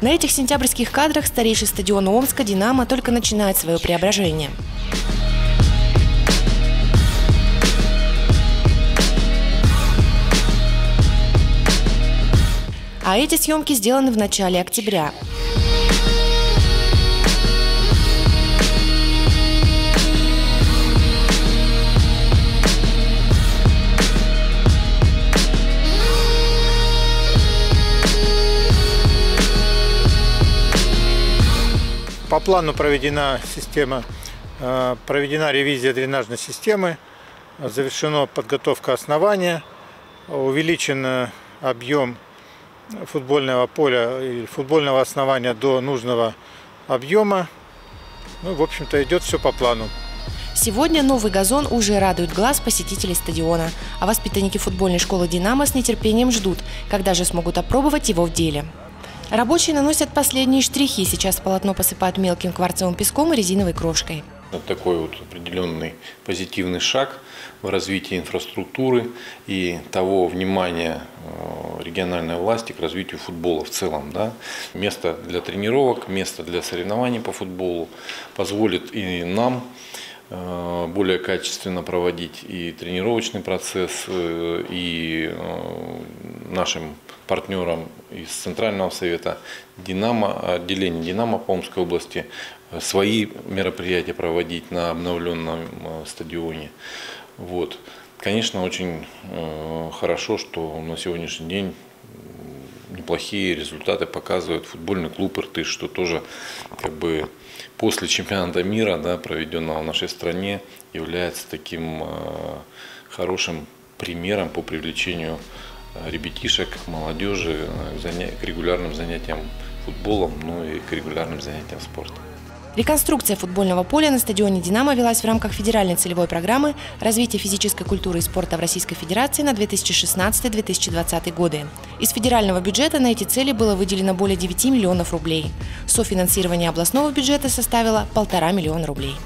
На этих сентябрьских кадрах старейший стадион Омска «Динамо» только начинает свое преображение. А эти съемки сделаны в начале октября. По плану проведена система, э, проведена ревизия дренажной системы, завершена подготовка основания, увеличен э, объем футбольного поля и футбольного основания до нужного объема. Ну, в общем-то, идет все по плану. Сегодня новый газон уже радует глаз посетителей стадиона, а воспитанники футбольной школы «Динамо» с нетерпением ждут, когда же смогут опробовать его в деле. Рабочие наносят последние штрихи. Сейчас полотно посыпают мелким кварцевым песком и резиновой крошкой. Это такой вот определенный позитивный шаг в развитии инфраструктуры и того внимания э, региональной власти к развитию футбола в целом. Да. Место для тренировок, место для соревнований по футболу позволит и нам э, более качественно проводить и тренировочный процесс, э, и нашим партнерам из Центрального совета Динамо, отделение Динамо по Омской области, э, свои мероприятия проводить на обновленном э, стадионе. Вот. Конечно, очень э, хорошо, что на сегодняшний день неплохие результаты показывает футбольный клуб «Иртыш», что тоже как бы после чемпионата мира, да, проведенного в нашей стране, является таким хорошим примером по привлечению ребятишек, молодежи к регулярным занятиям футболом, ну и к регулярным занятиям спортом. Реконструкция футбольного поля на стадионе «Динамо» велась в рамках федеральной целевой программы развития физической культуры и спорта в Российской Федерации на 2016-2020 годы. Из федерального бюджета на эти цели было выделено более 9 миллионов рублей. Софинансирование областного бюджета составило полтора миллиона рублей.